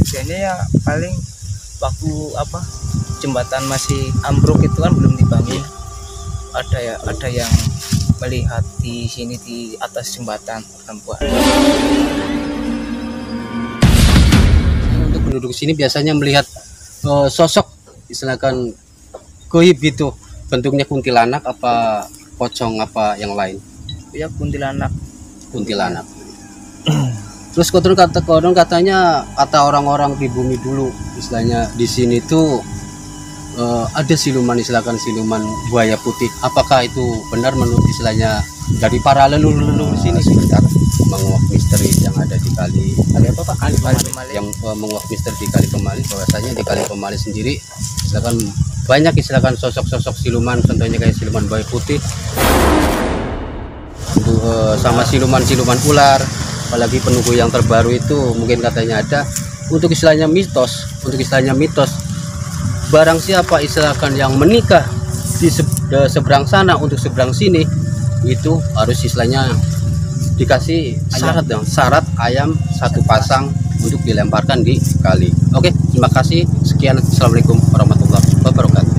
kejadiannya ya paling waktu apa jembatan masih ambruk itu kan belum dibangun. Ada ya ada yang melihat di sini di atas jembatan perempuan untuk penduduk sini biasanya melihat eh, sosok istilahkan goib gitu bentuknya kuntilanak apa pocong apa yang lain? Ya kuntilanak. Kuntilanak terus konon kata konon katanya kata orang-orang di bumi dulu istilahnya di sini tuh eh, ada siluman istilahkan siluman buaya putih. Apakah itu benar menurut istilahnya dari para leluhur-leluhur sini? sekitar menguak misteri yang ada di kali kali apa pak? Kali Pemali. Pemali. yang eh, menguak misteri di kali pemali bahwasanya di kali pemali sendiri istilahkan banyak istilahkan sosok-sosok siluman contohnya kayak siluman buaya putih. Untuk eh, sama siluman-siluman ular apalagi penunggu yang terbaru itu mungkin katanya ada. Untuk istilahnya mitos untuk istilahnya mitos barang siapa istilahkan yang menikah di de- seberang sana untuk seberang sini itu harus istilahnya dikasih syarat dong. Syarat ayam satu pasang untuk dilemparkan di kali. Oke terima kasih. Sekian. Assalamualaikum warahmatullahi wabarakatuh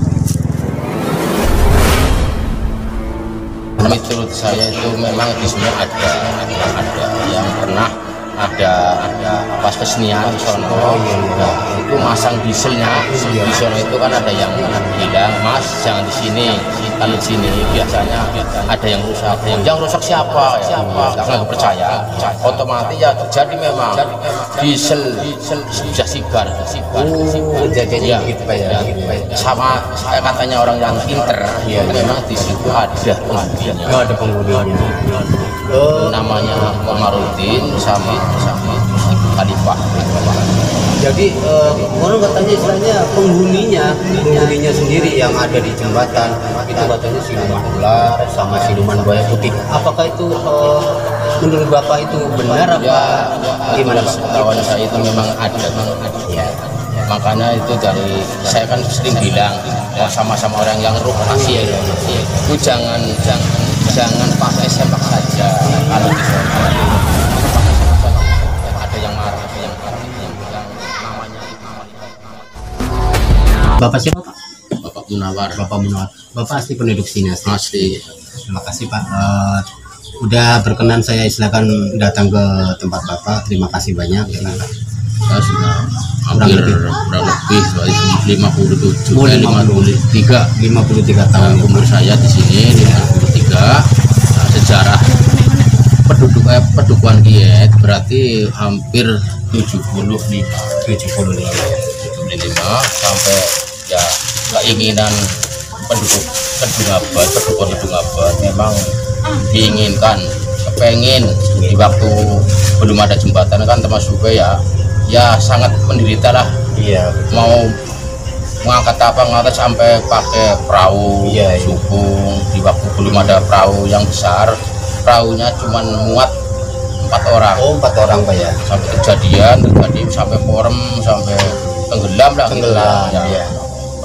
menurut saya itu memang di sini ada ada ada yang pernah ada ada pas kesenian di sono Nah, itu masang dieselnya. Di sono itu kan ada yang bilang mas jangan di sini. Kalau di sini. Biasanya ada yang rusak. Yang, yang rusak siapa? Siapa? Nggak percaya otomatis ya terjadi memang. Diesel. Sudah sigar sigar kejadiannya Ya, gitu ya, ya. gitu, ya. sama saya katanya orang yang pinter. Memang di situ ada penghuninya Oh, ada penghuninya oh, namanya Komarudin sama sama Khalifah jadi eh, orang katanya istilahnya penghuninya penghuninya sendiri yang ada di jembatan. Itu katanya siluman ular sama siluman buaya putih. Apakah itu eh, menurut bapak itu benar apa ya gimana pak? kawan saya itu memang ada. Ya. Makanya itu dari saya kan sering bilang ya, sama-sama orang yang ruh kasih ya itu jangan jangan jangan pakai sepak saja. Kalau di bapak siapa pak? Bapak Munawar. Bapak Munawar. Bapak asli penduduk sini asli. Asli. Terima kasih pak. Eh, udah berkenan saya silakan datang ke tempat bapak. Terima kasih banyak. Saya sudah hampir kurang lebih 57 Oh, eh, 53 53 tahun. Nah, ya, umur saya di sini 53 nah, sejarah penduduk eh, pedukuhan Kiet berarti hampir 75 75 75 sampai ya keinginan penduduk Kedungabad pedukuhan Kedungabad memang diinginkan kepengen di waktu belum ada jembatan kan termasuk ya. Ya sangat menderita lah. Iya. Mau mengangkat apa ngangkat sampai pakai perahu Iya, iya. subung di waktu belum ada perahu yang besar perahunya cuma muat empat orang. Oh empat orang pak ya? Sampai kejadian terjadi sampai porem sampai tenggelam lah Tenggelam, ya. iya.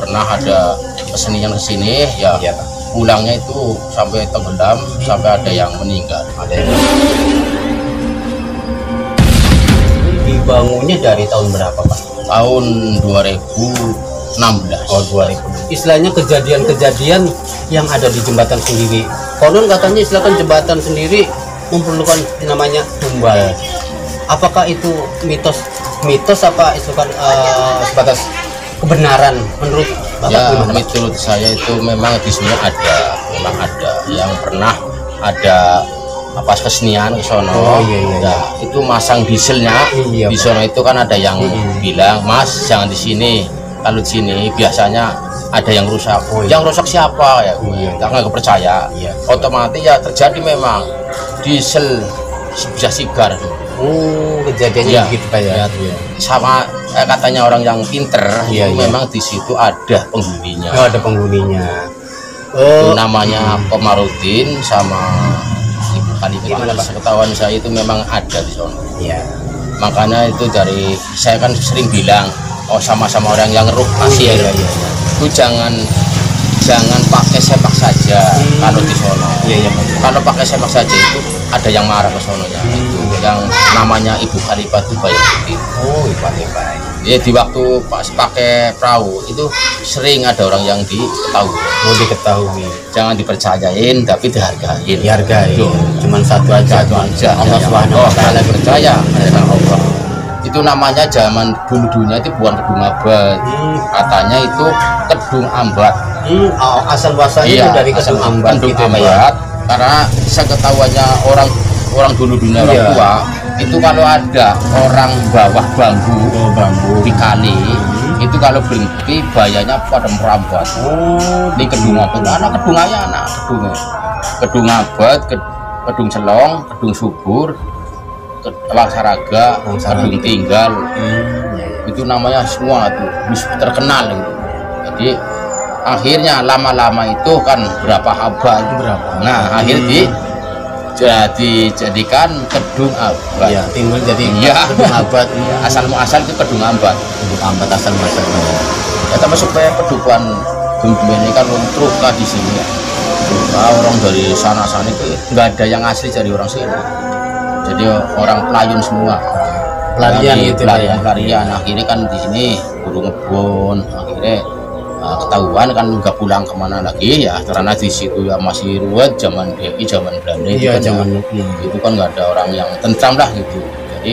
Pernah ada kesenian ke sini ya. Iya, pulangnya itu sampai tenggelam sampai ada yang meninggal. Ada yang dibangunnya dari tahun berapa pak? Tahun 2016 Oh 2000. Istilahnya kejadian-kejadian yang ada di jembatan sendiri. Konon katanya istilahkan jembatan sendiri memerlukan namanya tumbal. Apakah itu mitos mitos apa istilahkan eh, sebatas kebenaran menurut Bapak ya gimana, menurut saya itu memang di sini ada memang ada yang pernah ada apa kesenian ke sono Oh, iya, iya, Ya, itu masang dieselnya Iya, di sono itu kan ada yang Mm-mm. bilang mas jangan di sini kalau di sini biasanya ada yang rusak Oh, iya. yang rusak siapa ya Iya. Kita nggak percaya Iya. otomatis ya terjadi memang diesel sudah sigar Oh kejadiannya Iya. begitu pak ya. Ya, sama eh, katanya orang yang pinter itu iya. memang di situ ada penghuninya Oh, ada penghuninya. itu Oh namanya Komarudin sama Ibu Khalifah Pak? ketahuan saya itu memang ada di sana iya. makanya itu dari saya kan sering bilang oh sama-sama orang yang ruh kasih ya iya, iya, iya. itu jangan jangan pakai sepak saja Hmm. kalau di sono Iya iya kalau pakai sepak saja itu ada yang marah ke sononya itu yang namanya Ibu Khalifah itu baik Oh iya pak. Ya di waktu pas pakai perahu itu sering ada orang yang diketahui. mau diketahui Jangan dipercayain tapi dihargain. dihargai cuman satu aja Satu aja. Allah Yang Subhanahu wa taala kalian percaya dengan Allah. Itu namanya zaman dulu dulunya itu bukan kedung abad. Hmm. Katanya itu kedung ambat. Hmm, oh, asal muasalnya itu dari kedung ambat kedung gitu ya, Pak ya? ambat. Karena seketahuannya orang orang dulu dunia orang Iya. tua itu kalau ada orang bawah bambu Oh, bambu. di kali itu kalau berhenti bayanya pada merambat Oh, ini kedung abad anak kedung aja anak kedung kedung abad ke- kedung celong kedung subur Wangsaraga. kedung tinggal hmm, itu namanya semua tuh terkenal gitu. jadi akhirnya lama-lama itu kan berapa abad Berapa? nah akhir di jadi jadikan kedung abad Ya, timbul jadi Iya. kedung abad. asal muasal itu kedung abad Kedung abad asal muasalnya. ya tapi supaya kedudukan Gembel ini kan untuk di sini ya. Nah, orang dari sana sana itu nggak ada yang asli dari orang sini jadi orang pelayun semua Pelarian Jadi gitu pelarian ya. pelarian akhirnya kan di sini guru ngebon akhirnya uh, ketahuan kan nggak pulang ke mana lagi ya karena di situ ya masih ruwet zaman DI zaman Belanda itu Iya, kan zaman ya, itu kan nggak ada orang yang tentram lah gitu. Jadi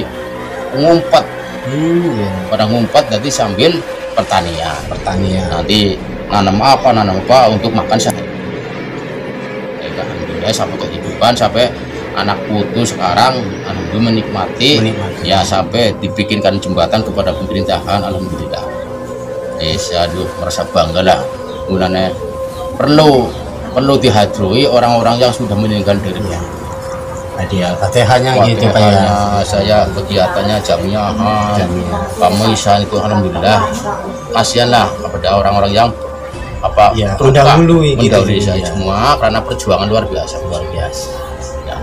ngumpet. Hmm, ya. pada ngumpet jadi sambil pertanian. Pertanian. nanti nanam apa nanam apa untuk makan sehari. Ya, alhamdulillah sampai kehidupan sampai anak putu sekarang alhamdulillah menikmati, Menikmati. ya sampai dibikinkan jembatan kepada pemerintahan alhamdulillah yes, aduh merasa bangga lah mulanya perlu perlu dihadroi orang-orang yang sudah meninggal dunia Hadiah. Fatihahnya gitu Pak ya. Saya kegiatannya jamnya ah, Jamnya. kamu Isa itu alhamdulillah kasihanlah kepada orang-orang yang apa Ya, mendahului gitu, mendahului saya ya. semua karena perjuangan luar biasa luar biasa ya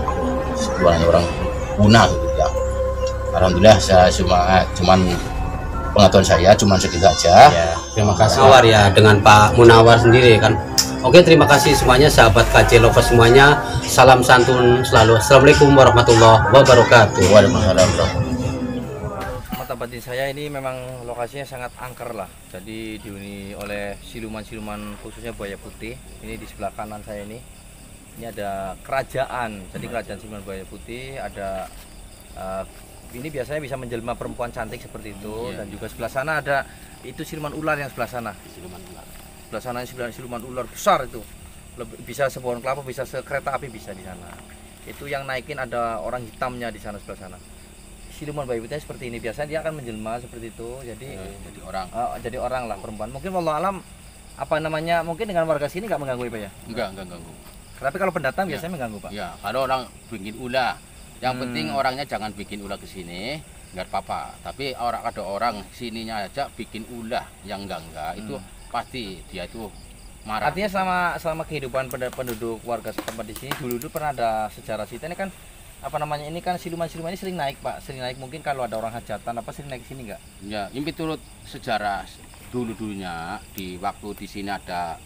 sebuahnya orang punah gitu ya alhamdulillah saya cuma cuman pengetahuan saya cuma segitu aja Ya, terima kasih. Munawar ya dengan Pak Munawar sendiri kan. Oke, terima kasih semuanya sahabat KC Lovers semuanya. Salam santun selalu. Assalamualaikum warahmatullahi wabarakatuh. Waalaikumsalam mata batin saya ini memang lokasinya sangat angker lah jadi dihuni oleh siluman-siluman khususnya buaya putih ini di sebelah kanan saya ini ini ada kerajaan jadi kerajaan siluman buaya putih ada eh, ini biasanya bisa menjelma perempuan cantik seperti itu. Dan juga sebelah sana ada itu siluman ular yang sebelah sana. Siluman ular. Sebelah sana siluman, siluman ular besar itu. Lebih- bisa sebuah kelapa bisa sekereta api bisa di sana. Itu yang naikin ada orang hitamnya di sana sebelah sana. Siluman bayi putihnya seperti ini. Biasanya dia akan menjelma seperti itu. Jadi jadi orang. eh, jadi orang lah perempuan. Mungkin Allah alam apa namanya mungkin dengan warga sini nggak mengganggu ya pak ya? Enggak enggak ganggu. Tapi kalau pendatang Ya. biasanya mengganggu pak? Ya, kalau orang bikin ulah, yang Hmm. penting orangnya jangan bikin ulah ke sini, nggak apa-apa. Tapi orang ada orang sininya aja bikin ulah yang enggak enggak itu pasti dia itu marah. artinya selama selama kehidupan penduduk warga setempat di sini dulu dulu pernah ada sejarah sih ini kan apa namanya ini kan siluman siluman ini sering naik pak sering naik mungkin kalau ada orang hajatan apa sering naik sini nggak Ya, ini turut sejarah dulu dulunya di waktu di sini ada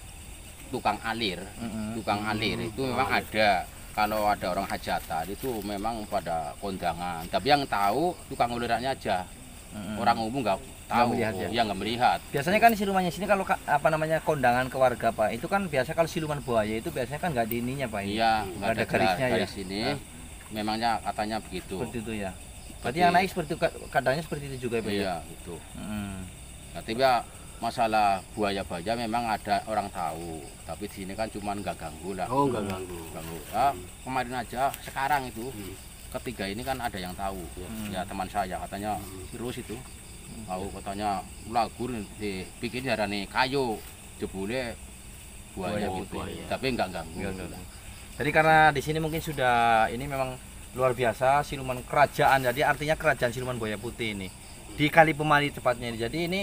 tukang alir, Mm-mm. tukang alir itu memang ada. Kalau ada orang hajatan itu memang pada kondangan. Tapi yang tahu tukang ulirannya aja. Mm-mm. Orang umum nggak tahu, melihat ya? ya nggak melihat. biasanya kan silumannya sini kalau ka- apa namanya kondangan ke warga pak itu kan biasa kalau siluman buaya itu biasanya kan nggak di ininya pak ini Iya, Nggak ada ada garis, garisnya ya? sini. Memangnya katanya begitu. seperti itu ya berarti Berarti- yang naik seperti itu ka- keadaannya seperti itu juga ya pak ya? Iya, gitu. Mm. Nah, tapi ya masalah buaya-buaya memang ada orang tahu, tapi di sini kan cuman nggak ganggu lah. Oh, nggak ganggu. Ganggu. Ya, kemarin aja sekarang itu ketiga ini kan ada yang tahu. Ya teman saya katanya terus itu. Tahu katanya lagur dibikin darane kayu jebule buaya, Buaya gitu. putih. Tapi nggak ganggu. Jadi karena di sini mungkin sudah ini memang luar biasa siluman kerajaan. Jadi artinya kerajaan siluman buaya putih ini di Kali Pemali tepatnya ini. Jadi ini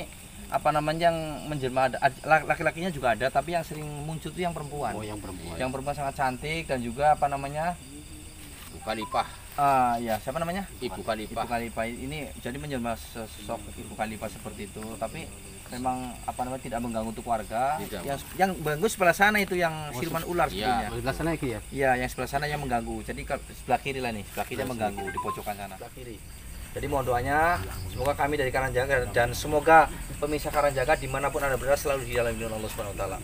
apa namanya yang menjelma ada ad- laki-lakinya juga ada tapi yang sering muncul itu yang perempuan. Oh, yang perempuan. Yang perempuan sangat cantik dan juga apa namanya? Bukan lipah, ah ya, siapa namanya? ibu Ibu kalipah. Ini jadi menjelma sosok Ibu Khalifah seperti itu, tapi memang apa namanya tidak mengganggu untuk warga. Tidak. Yang yang mengganggu sebelah sana itu yang siluman ular iya. sebetulnya. Sebelah sana lagi ya? Iya, yang sebelah sana yang mengganggu. Jadi ke sebelah kiri lah nih, sebelah kiri yang mengganggu di pojokan sana. Sebelah kiri. Jadi mohon doanya semoga kami dari Karangjaga dan semoga pemirsa Karangjaga di mana pun anda berada selalu di dalam lindungan Allah Subhanahu Wa Taala.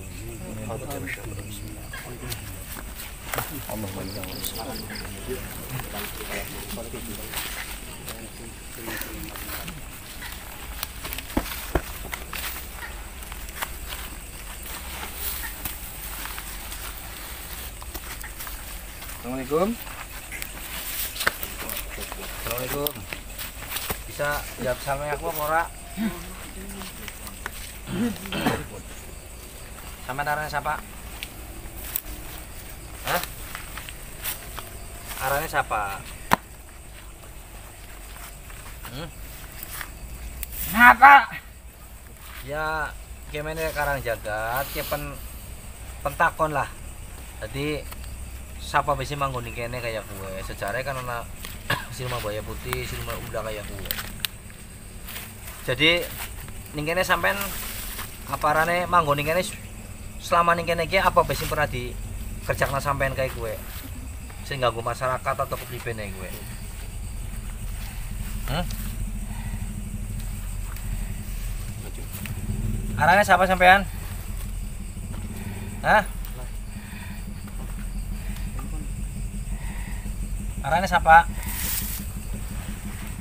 Assalamualaikum. Assalamualaikum. Bisa jawab salam aku ora? Sama arahnya siapa? Hah? Arahnya siapa? Hmm? Kenapa? Ya, gimana karang jagat, ya pen pentakon lah. Jadi siapa bisa mangguni kene kayak gue sejarah kan anak silma buaya putih silma udah kayak gue jadi ning kene sampean apa rane mangguni kene selama ning kene iki apa bisa pernah dikerjakan sampean kayak gue sehingga gue masyarakat atau kepriben gue hmm? arahnya siapa sampean Hah? Arahnya siapa?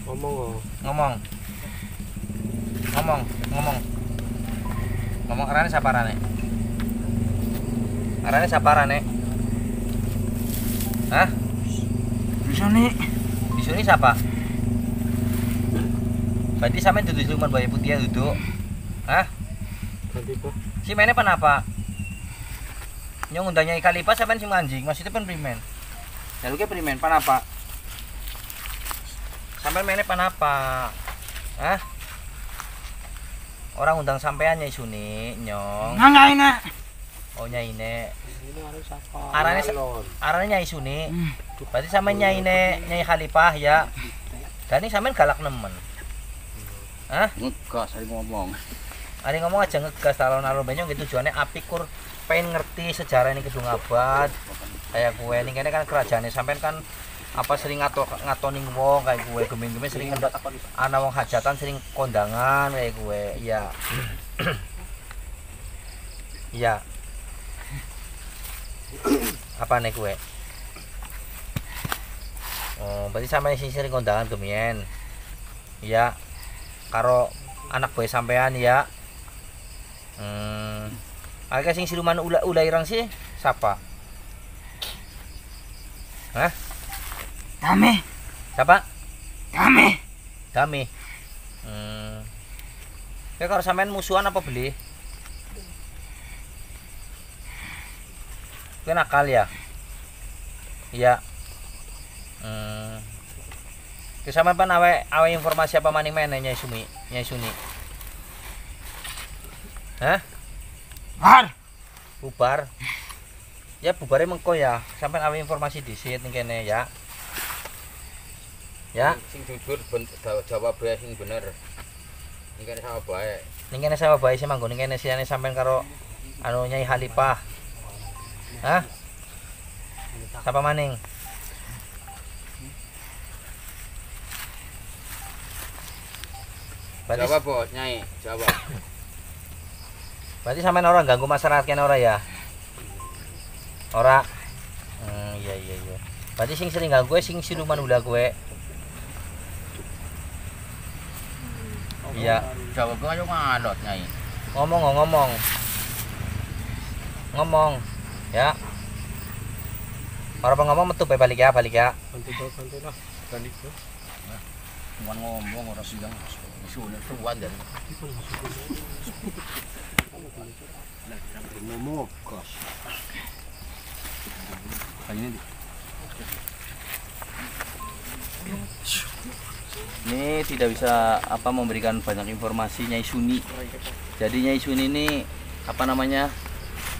ngomong Ngomong. Ngomong, ngomong. Ngomong arahnya siapa arahnya? Arahnya siapa arahnya? Hah? Bisa nih. Di sini siapa? Berarti sampe duduk siluman buaya putih ya duduk. Hah? nanti pak Si mainnya kenapa? Nyong undangnya ikalipa sampean si anjing, maksudnya pen primen. Ya lu ke primen panapa? Sampean mainnya panapa? Hah? Orang undang sampean nyai Suni, nyong. Nggak ini. Oh nyai ini sa- arahnya nyai Suni. Berarti sama nyai ne, nyai Khalifah ya. Dan ini sampean galak nemen. Hah? ngegas saya ngomong Ari ngomong aja ngegas talon-alon banyak gitu tujuannya api kur pengen ngerti sejarah ini gedung abad kayak gue ini kayaknya kan kerajaannya sampean kan apa sering ngato ngatoning wong kayak gue geming-geming sering ngendat anak wong hajatan sering kondangan kayak gue iya. Iya. Apa nih gue? Oh berarti sampai sing sering kondangan gemien iya. Karo anak gue sampean ya Hmm. Agak sing siluman ula ulairang sih? Siapa? Hah? Dame. Siapa? Dame. Dami. Hmm. Ya kalau sampean musuhan apa beli? Kau nakal ya? Iya. Hmm. Kau sampean awe awe informasi apa maning mana nyai Sumi, nyai Suni? Hah? War. bubar ya bubarnya mengko ya sampai awe informasi di sini kene ya ya. Sing jujur ben, jawab ya sing bener. Ini kan sama baik ning kene sama bae sih manggon. Ning kene siane sampean karo anu Nyai Halipah hah? Siapa maning? Berarti, jawab bos nyai? Jawab berarti sampean orang ganggu masyarakat kene ora ya? Ora. Hmm, iya iya iya. Berarti sing sering ganggu gue sing siluman ulah gue. Iya. jawab gue ayo ngadot nyai. Ngomong oh, ngomong. Ngomong ya. Orang apa ngomong metu bae balik ya balik ya. Pak nanti lah. Balik ke cuma ngomong orang sidang sudah tuan dan ngomong gas ini tidak bisa apa memberikan banyak informasi Nyai Suni. Jadi Nyai Suni ini apa namanya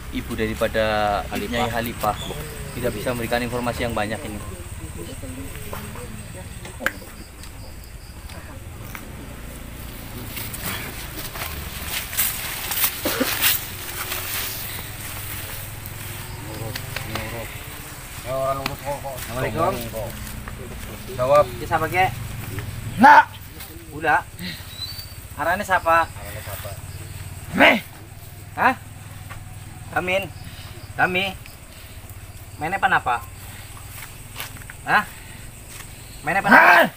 ibu daripada Nyai Halifah. Tidak bisa memberikan informasi yang banyak ini. Ya orang lurus kok kok Assalamualaikum. Jawab. Kita pakai Nak. Udah. Arane siapa? Arane siapa? Meh. Hah? Amin. Dami. Mainnya pan apa? Hah? Mainnya pan apa?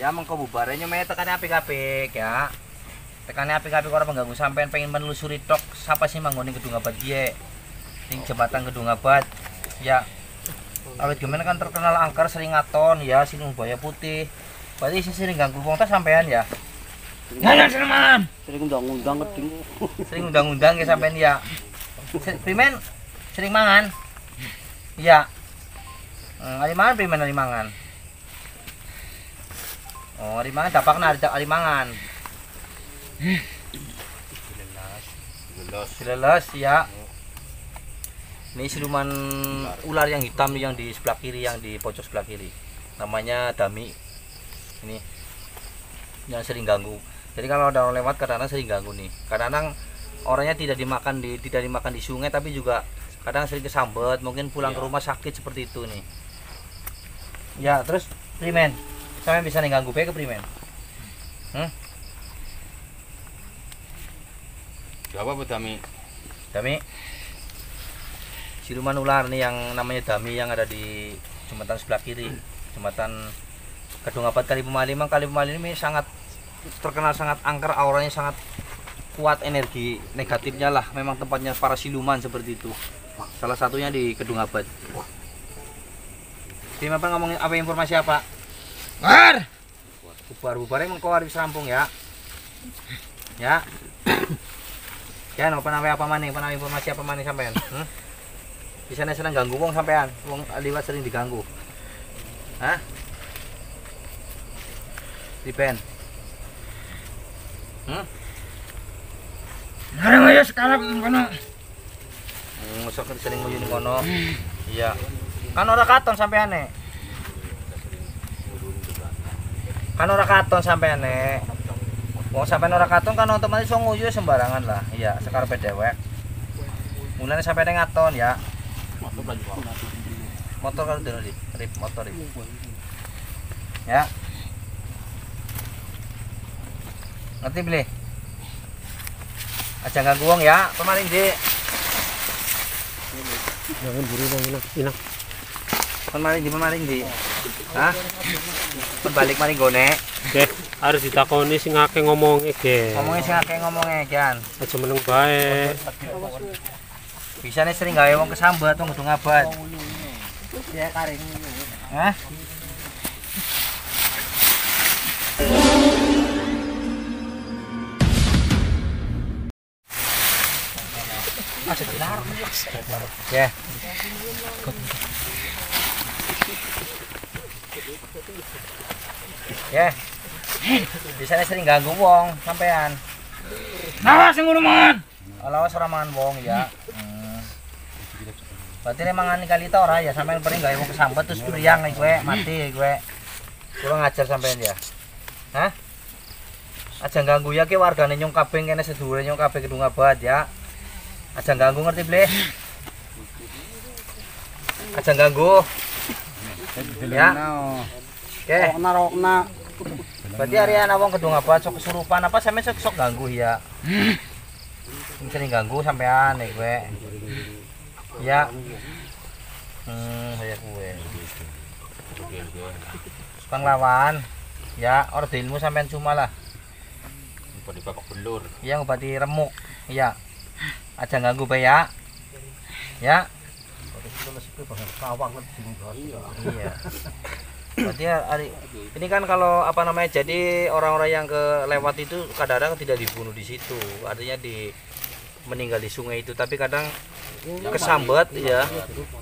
Ya mengko bubarnya main tekannya apik-apik ya. Tekannya apik-apik orang mengganggu sampean pengen menelusuri tok siapa sih manggoning gedung abad dia Ning jembatan gedung abad. Ya. Awet gimana kan terkenal angker sering ngaton ya sini buaya putih. Berarti sih sering ganggu wong tas sampean ya. Nanya malam. Sering undang-undang keding. sering undang-undang ya sampean ya primen sering mangan iya hmm, ari mangan primen ari mangan oh ari mangan dapak na ari, ari mangan Gelos. Sileles ya ini siluman ular yang hitam yang di sebelah kiri yang di pojok sebelah kiri namanya dami ini yang sering ganggu. Jadi kalau ada orang lewat kadang-kadang sering ganggu nih. Kadang-kadang orangnya tidak dimakan di tidak dimakan di sungai tapi juga kadang sering kesambet mungkin pulang ke rumah sakit seperti itu nih. Ya terus primen. Sampai bisa nih ganggu ke primen? Hmm? Jawab apa Dami? Dami? Siluman ular nih yang namanya Dami yang ada di jembatan sebelah kiri jembatan Kedung Abad kali Pemaliman kali Pemaliman ini sangat terkenal sangat angker auranya sangat kuat energi negatifnya lah memang tempatnya para siluman seperti itu salah satunya di Kedung Abad Tim apa ngomongin apa informasi apa? Bubar. Bubar bubar emang kau habis rampung ya. Ya. Ya, no, apa apa maning, apa informasi apa maning sampean? Hmm? Di sana senang ganggu wong sampean, wong liwat sering diganggu. Hah? Di pen. Hmm? Ada ayo sekarang kono. Hmm, masa kan sering nguyun kono. Iya. Kan ora katon sampeane. Kan ora katon sampeane. Wong sampean ora katon kan otomatis wong nguyu sembarangan lah. Iya, sekarepe dewek. Mulane sampean ngaton ya. Motor kalau dulu di rip motor ini. Ya. Ngerti beli? Aja ganggu wong ya, pemaling di. Jangan buru bang inang. Inang. Pemaling di pemaling di. Hah? Balik maling gone. Oke, harus ditakoni sing akeh ngomongnya, ge. Ngomongnya sing akeh ngomongnya kan. Aja meneng bae. Bisa nih sering gawe wong kesambet wong kudu ngabat. Ya karing. Hah? Ya. Ya. Bisa nih sering ganggu wong sampean. Nawas sing ngono mangan. Alawas ora mangan wong ya. Hmm. Berarti nek mangan kali ta ora ya sampean pering gawe wong kesambet terus priang kowe mati kowe. Kurang ngajar sampean ya. Hah? Aja ganggu ya ke wargane nyong kabeh kene sedulure nyong kabeh kedung abad ya. Aja ganggu ngerti ble? Aja ganggu. Ya. Oke. Rokna rokna. Berarti hari ana wong kedung abad sok kesurupan apa sampe sok, sok ganggu ya. Sering ganggu sampean nih gue. Ya. Hmm, saya gue. Suka lawan. Ya, orde ilmu sampean cuma lah. Apa di bakok belur? Iya ngobati remuk. Iya. Aja ganggu be ya. Ya. Iya. Berarti ya, ini kan kalau apa namanya jadi orang-orang yang ke lewat itu kadang-kadang tidak dibunuh di situ, artinya di meninggal di sungai itu, tapi kadang kesambet ya,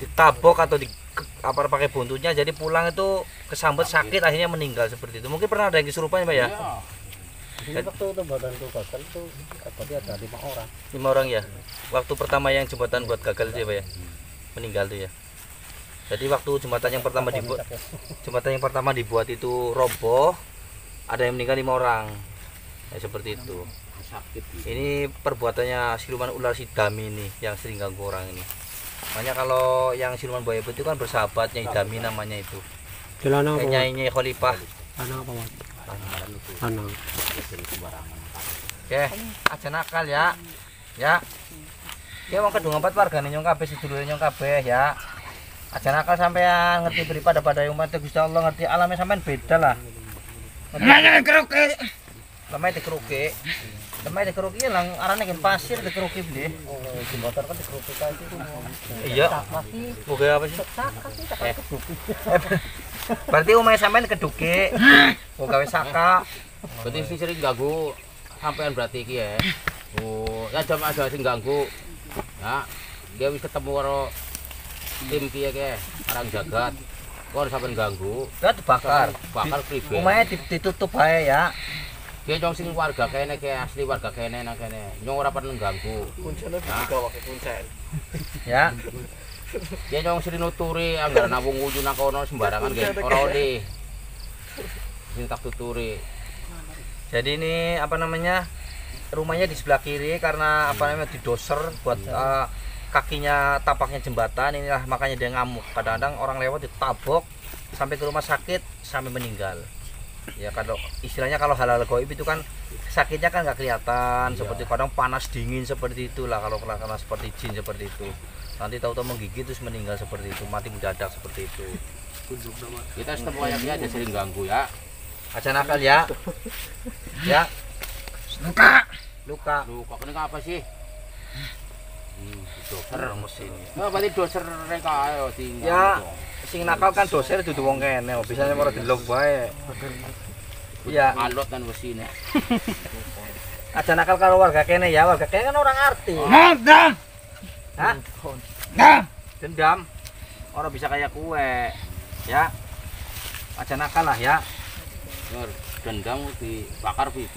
ditabok atau di apa pakai buntutnya, jadi pulang itu kesambet sakit akhirnya meninggal seperti itu. Mungkin pernah ada yang kesurupan ya, Pak ya? Jadi waktu jembatan itu gagal itu tadi ada lima orang. Lima orang ya. Waktu pertama yang jembatan buat gagal itu ya, Pak ya? Meninggal tuh ya. Jadi waktu jembatan yang pertama dibuat jembatan yang pertama dibuat itu roboh, ada yang meninggal lima orang. Ya seperti itu. Ini perbuatannya siluman ular si Dami ini yang sering ganggu orang ini. Makanya kalau yang siluman buaya putih kan bersahabat Nyai Dami namanya itu. Jalan apa? Kayak Nyai Nyai Khalifah. Anak apa? Ano? Oke, aja nakal ya. Ya. Ya wong kedung empat wargane nyong kabeh sedulure nyong kabeh ya. Aja nakal sampean ngerti daripada pada yang mati Gusti Allah ngerti alamnya sampean beda lah. Nanya keroke. Lemah dikeruki. Lemah dikeruki lang arane gen pasir dikeruki beli. Oh, jembatan kan dikeruki kae itu. Iya. Moga apa sih? Eh. Berarti umay sampean keduke. Moga wis saka. berarti sing sering ganggu sampean berarti iki ya oh ya jam aja sing ganggu ya dia wis ketemu karo tim piye ke orang jagat kok sampean ganggu Ya dibakar. bakal pribe Umay ditutup bae ya. Dia nyong sing warga kene ke asli warga kene nang kene nyong ora pernah ganggu Ya. dia nyong sering nuturi anggaran nawung wuyu nang kono sembarangan ge ora oleh sing tak tuturi Jadi ini apa namanya? Rumahnya di sebelah kiri karena apa namanya didoser buat eh, kakinya tapaknya jembatan inilah makanya dia ngamuk. Kadang-kadang orang lewat ditabok sampai ke rumah sakit sampai meninggal. Ya kalau istilahnya kalau halal goib itu kan sakitnya kan nggak kelihatan seperti kadang panas dingin seperti itulah kalau kena kena seperti jin seperti itu. Nanti tahu-tahu menggigit terus meninggal seperti itu mati mendadak seperti itu. Kita setiap wayangnya ada sering ganggu ya. Aja nakal ya. Ya. Luka. luka. Lu kok kena apa sih Hmm, doser mesin Oh, berarti doser mereka ayo tinggal. Ya. sing nakal kan doser dudu wong kene biasanya ora delok bae iya alot kan mesine. aja nakal karo warga kene ya warga kene kan orang arti Nada. Hah? Nah. dendam orang bisa kayak kue ya aja nakal lah ya dendam dibakar kuwi.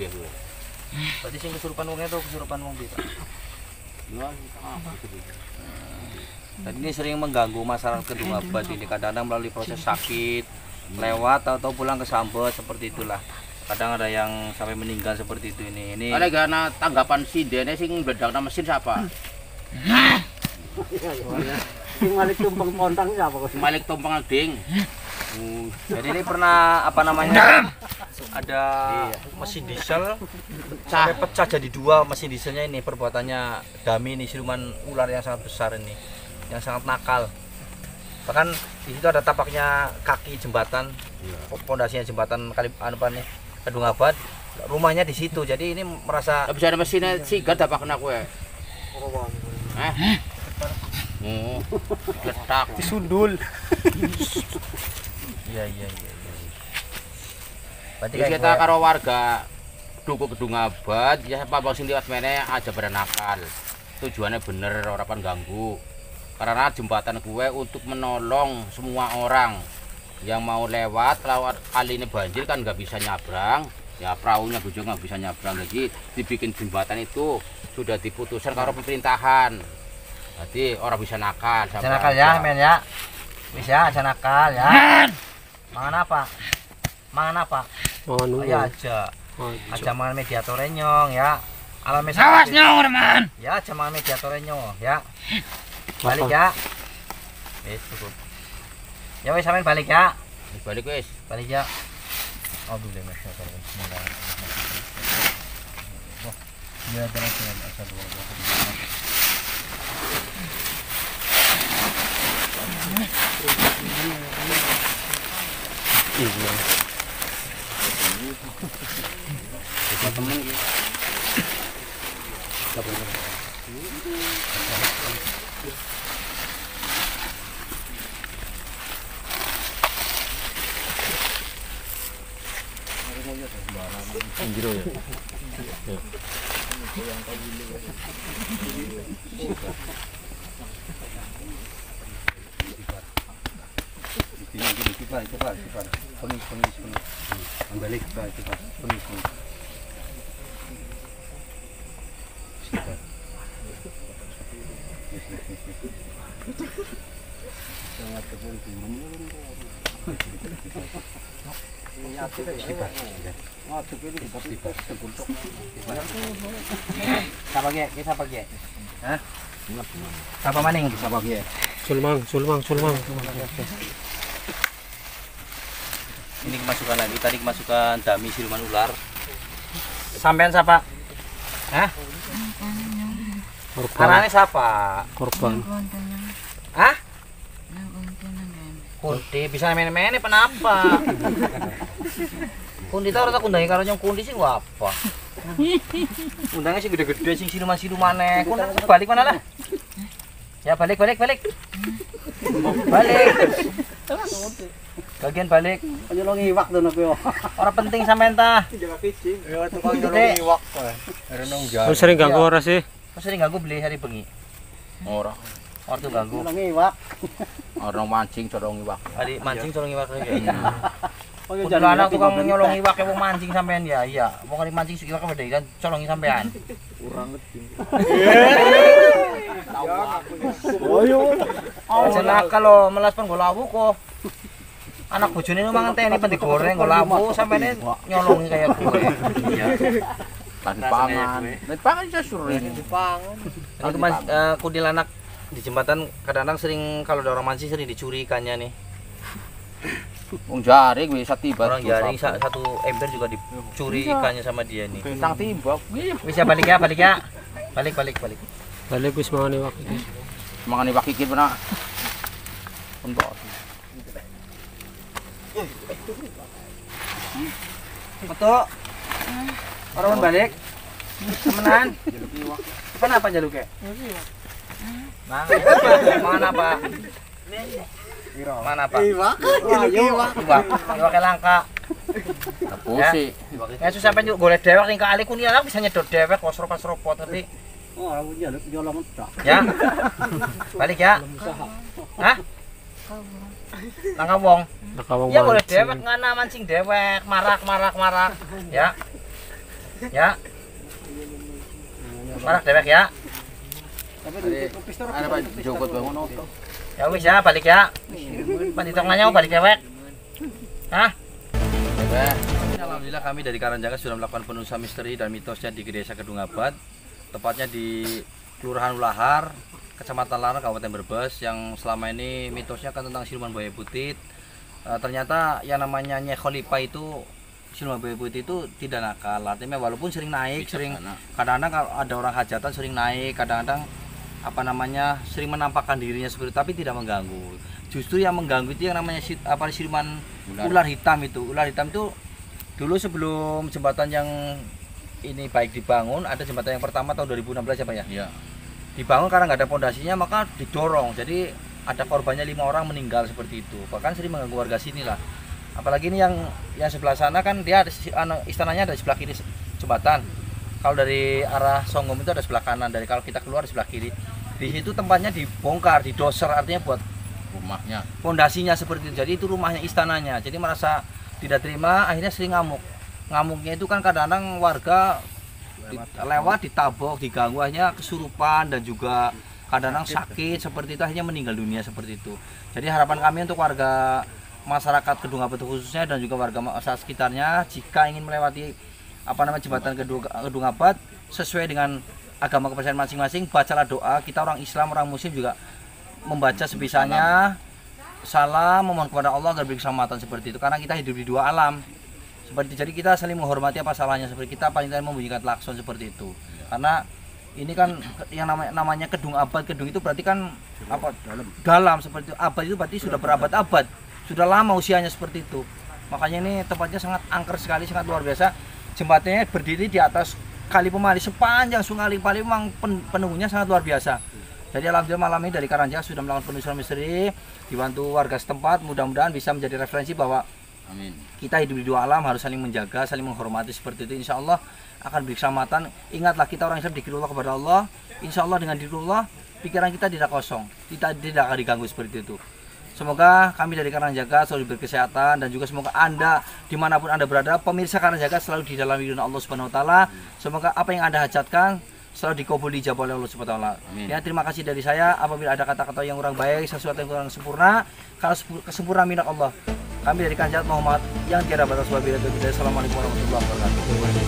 berarti sing kesurupan wong itu kesurupan wong itu? Dan ini sering mengganggu masyarakat kedua abad ini. Kadang-kadang melalui proses sakit lewat atau pulang ke sambet seperti itulah. Kadang ada yang sampai meninggal seperti itu ini. Ini Ada gana tanggapan sindene sing bledakna mesin siapa? Sing malik tumpeng kontang siapa kok? Malik Tumpeng Ding. Oh, jadi ini pernah apa namanya ada mesin diesel. Sampai pecah jadi dua mesin dieselnya ini. Perbuatannya dami ini siluman ular yang sangat besar ini. Yang sangat nakal. Bahkan di situ ada tapaknya kaki jembatan. Pondasinya jembatan kali anu apa nih Kedung Abad. Rumahnya di situ. Jadi ini merasa Tapi ada mesinnya sigat apa kena kowe? Eh? Oh, letak. disundul. Iya iya iya iya. Berarti kita karo warga duku gedung abad ya apa bang sing liwat mene aja pada nakal. Tujuannya bener orang pan ganggu. Karena jembatan gue untuk menolong semua orang yang mau lewat lewat kali ini banjir kan nggak bisa nyabrang. Ya perahunya bujung nggak bisa nyabrang jadi dibikin jembatan itu sudah diputuskan karo pemerintahan. Jadi orang bisa nakal aja sampai nakal ya men ya? Bisa aja nakal ya. Mangan apa? Mangan apa Oh, ya aja. Oh, aja mangan mediator nyong ya. Alami Awas nyong man. ya aja mangan mediator nyong ya. Balik ya. Wis cukup. Ya wis sampean balik ya. Balik wis. Balik ya. Oh boleh mas. Ya kalau bismillah Wah, ya jangan jangan asal dulu temen iki. Coba, coba, coba. Pengi, pengi, pengi. Balik, coba, coba. Pengi, pengi. siapa ge kita apa ge hah siapa maning siapa ge Sulmang, sulmang, sulmang. Ini kemasukan lagi. Tadi kemasukan dami siluman ular. Sampean siapa? Hah? korban Karane siapa? korban Hah? Kunti bisa main-main kenapa? Kunti tau ora tak kundangi karo nyong kunti sing gua apa? Undangnya sing gede-gede sing siluman-silumane. Kun balik mana lah? Ya balik balik balik. Balik. Bagian balik. Nyolongi iwak tuh nabi Orang penting sampean ta. Ya tukang nyolongi iwak. lu sering ganggu ora sih Mas sering ganggu beli hari bengi. Orang Orang tuh ganggu. Nyolongi iwak. orang mancing corong iwak. Hari mancing colong iwak aja. Oh, ya, Kudu anak tukang nyolong iwak ya wong mancing sampean ya. Iya, wong hari mancing sik iwak gede kan colongi sampean. Oh iya. Aja nakal lo, melas pun gak lawu kok. Anak bojone nu mangan teh ini penting goreng gak lawu sampean nyolongi kayak gue. Iya. Tadi pangan. Tadi pangan saya suruh ini. Ini mas, eh, kuntilanak di jembatan kadang-kadang sering kalau ada orang mancing sering dicuri ikannya nih. Wong jaring bisa tiba. Orang jaring sa- satu ember juga dicuri ikannya sama dia nih. Tentang tiba. Bisa balik ya, balik ya. Balik, balik, balik. balik wis mangan iwak iki Mangan iwak kikir pernah. Untuk. Betul. Orang balik. Temenan. Kenapa jaluknya? Mangan. Mangan apa? Mana apa? Iwak. Iwak. Iwak. Iwak langka. Pusi. Ya susah pengen golek dewek ning kali kuntilanak bisa nyedot dewek kok seropot-seropot ngerti? Oh, aku jaluk nyolong. Ya. Balik ya. Hah? Langka wong. nakawang Ya boleh dewek ngana mancing dewek, marak marak marak. Ya. Ya. Marak dewek ya. Ada apa jokot bangun. Ya wis ya balik ya. Panditongannya mau balik dewek. Hah? Alhamdulillah kami dari Karanjaga sudah melakukan penelusuran misteri dan mitosnya di Desa Kedung Abad, tepatnya di Kelurahan Ulahar, Kecamatan Larang, Kabupaten Brebes, yang selama ini mitosnya kan tentang siluman buaya putih. Eh, ternyata yang namanya Nyai Khalifa itu siluman buaya putih itu tidak nakal, artinya walaupun sering naik, sering kadang-kadang kalau ada orang hajatan sering naik, kadang-kadang apa namanya sering menampakkan dirinya seperti tapi tidak mengganggu. Justru yang mengganggu itu yang namanya apa siluman ular. hitam itu. Ular hitam itu dulu sebelum jembatan yang ini baik dibangun, ada jembatan yang pertama tahun 2016 ya Pak ya. Iya. Dibangun karena nggak ada pondasinya maka didorong. Jadi ada korbannya lima orang meninggal seperti itu. Bahkan sering mengganggu warga sini lah. Apalagi ini yang yang sebelah sana kan dia ada anu, istananya ada di sebelah kiri jembatan. Kalau dari arah Songgom itu ada sebelah kanan. Dari kalau kita keluar di sebelah kiri. Di situ tempatnya dibongkar, didoser artinya buat Rumahnya. pondasinya seperti itu. Jadi itu rumahnya istananya. Jadi merasa tidak terima, akhirnya sering ngamuk. Ngamuknya itu kan kadang-kadang warga di- lewat ditabok, diganggu, akhirnya kesurupan dan juga kadang-kadang sakit. seperti itu. Akhirnya meninggal dunia seperti itu. Jadi harapan kami untuk warga masyarakat Kedung Abad khususnya dan juga warga masyarakat sekitarnya jika ingin melewati apa namanya jembatan Kedung, Kedung Abad sesuai dengan agama kepercayaan masing-masing bacalah doa. Kita orang Islam orang Muslim juga membaca sebisanya. Salam memohon kepada Allah agar beri keselamatan seperti itu. Karena kita hidup di dua alam seperti jadi kita saling menghormati apa salahnya seperti kita paling tidak membunyikan klakson seperti itu. Karena ini kan yang namanya namanya kedung abad kedung itu berarti kan apa? Dalam. Seperti itu. Abad itu berarti sudah berabad-abad. Sudah lama usianya seperti itu. Makanya ini tempatnya sangat angker sekali sangat luar biasa. Jembatannya berdiri di atas kali pemali sepanjang sungai Lipali memang pen- penunggunya sangat luar biasa. Jadi alhamdulillah malam ini dari Karanjaga sudah melakukan penelusuran misteri dibantu warga setempat. Mudah-mudahan bisa menjadi referensi bahwa Amin. kita hidup di dua alam harus saling menjaga, saling menghormati seperti itu. Insya Allah akan beri keselamatan. Ingatlah kita orang Islam dikirullah kepada Allah. Insya Allah dengan dikirullah pikiran kita tidak kosong, kita tidak akan diganggu seperti itu. Semoga kami dari Karanjaga selalu berkesehatan dan juga semoga Anda di mana pun Anda berada, pemirsa Karanjaga selalu di dalam lindungan Allah Subhanahu Wa Taala. Semoga apa yang Anda hajatkan selalu dikabuli dijawab oleh Allah Subhanahu Wa Taala. Ya terima kasih dari saya. Apabila ada kata-kata yang kurang baik, sesuatu yang kurang sempurna, kalau kesempurnaan milik Allah. Kami dari Kanjat Muhammad yang tiada batas wabillahi taufiq. Assalamualaikum warahmatullahi wabarakatuh.